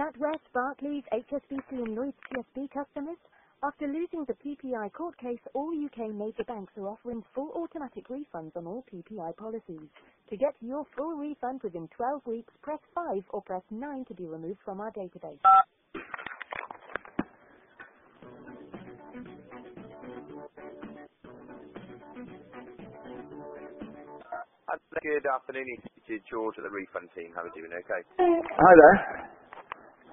NatWest, Barclays, HSBC and Lloyds TSB customers? After losing the PPI court case, all UK major banks are offering full automatic refunds on all PPI policies. To get your full refund within 12 weeks, press 5 or press 9 to be removed from our database. Good afternoon, it's George at the refund team. How are you doing? Okay. Hi there.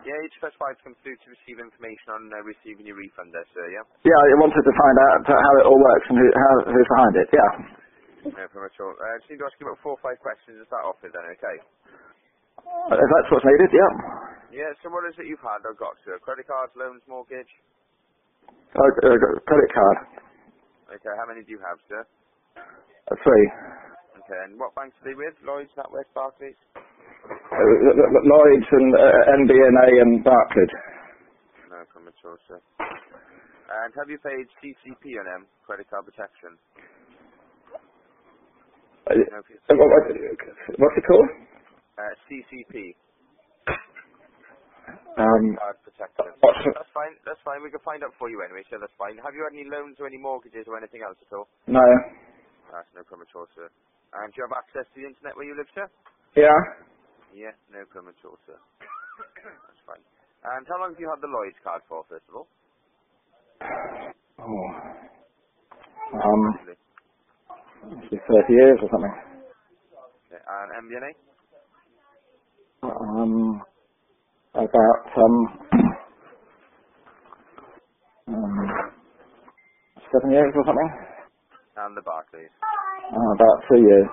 Yeah, you just press five to come through to receive information on uh, receiving your refund there, sir, yeah? Yeah, I wanted to find out how it all works and who, how, who's behind it, yeah. No problem at all. Uh, just need to ask you about four or five questions to start off with then, okay? Uh, If that's what's needed, yeah. Yeah, so what is it you've had or got, sir? Credit cards, loans, mortgage? Uh, uh, credit card, Okay, how many do you have, sir? uh, three. Okay, and what banks are they with? Lloyds, NatWest, Barclays? Uh, Lloyds and uh, MBNA and Barclays. No problem at all, sir. And have you paid CCP on them, credit card protection? Uh, No, if you- uh, what, what- what's it called? Uh, CCP, Um, card protection. That's fine, that's fine. We can find out for you anyway, so that's fine. Have you had any loans or any mortgages or anything else at all? No. That's no problem at all, sir. And do you have access to the internet where you live, sir? Yeah. Yeah, no problem at all, sir. That's fine. And how long have you had the Lloyd's card for, first of all? Oh. Um, be 30 years or something. Okay. And MBNA? Um, about, um, um, seven years or something. And the Barclays? Uh, about three years.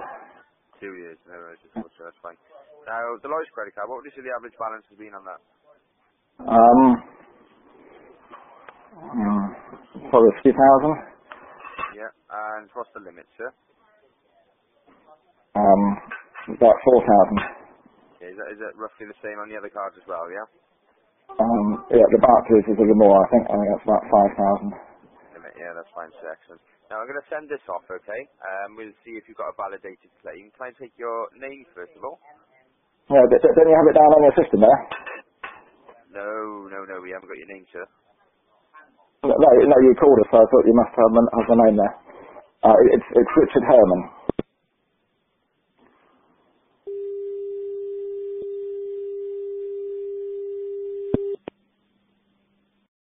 Two years, no worries at all, sir. That's fine. Now, the Lloyd's credit card, what would you say the average balance has been on that? Um, um, probably a few thousand. Yeah. And what's the limit, sir? Um, about four thousand. Okay, is, that, is it roughly the same on the other cards as well, yeah? Um, yeah, the Barclays is a little more. I think. I think that's about five thousand. Limit, yeah, that's fine, sir. Excellent. Now, I'm going to send this off, okay? Um, we'll see if you've got a validated claim. Can I take your name, first of all? Yeah, but don't you have it down on your system there? No, no, no, we haven't got your name, sir. No, no, you called us, so I thought you must have, have the name there. Uh, it's it's Richard Herman.